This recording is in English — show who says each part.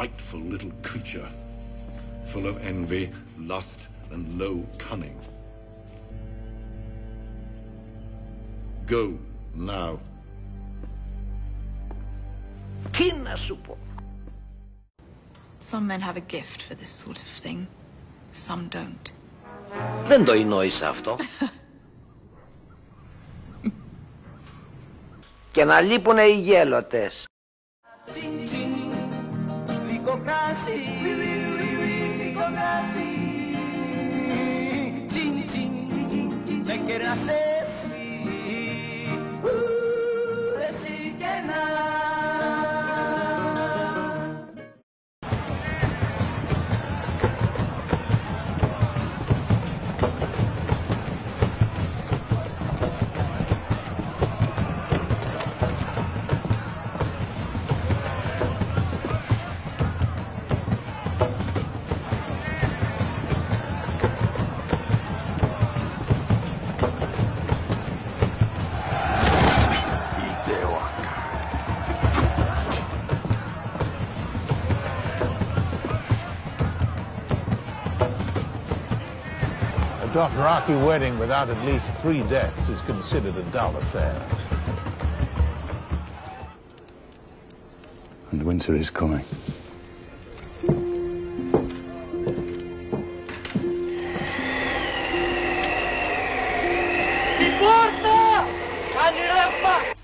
Speaker 1: spiteful little creature, full of envy, lust, and low cunning. Go now.
Speaker 2: Τι να σου πω.
Speaker 3: Some men have a gift for this sort of thing. Some don't.
Speaker 2: Δεν το εννοείς αυτό. και να λείπουν οι γέλοτες.
Speaker 4: nacer.
Speaker 5: Dothraki wedding without at least three deaths is considered a dull affair.
Speaker 6: And winter is coming. ¡Importa! ¡Anirampa!